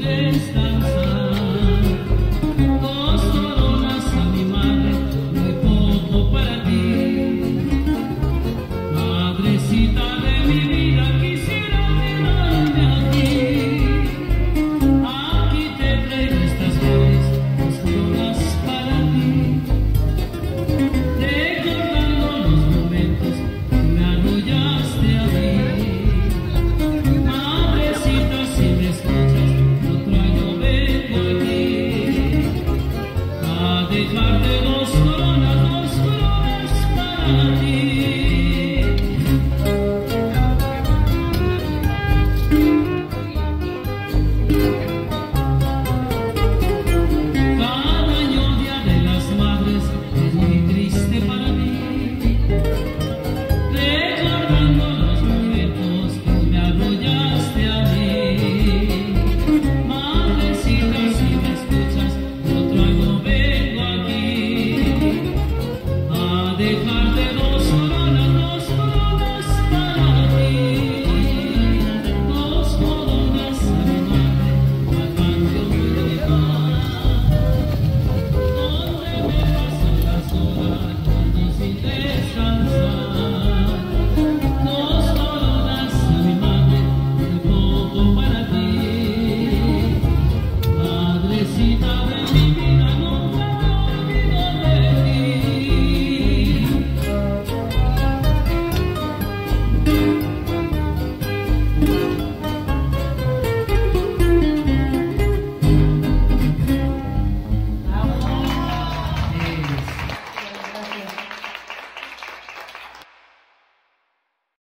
Christ. Martı Hallelujah.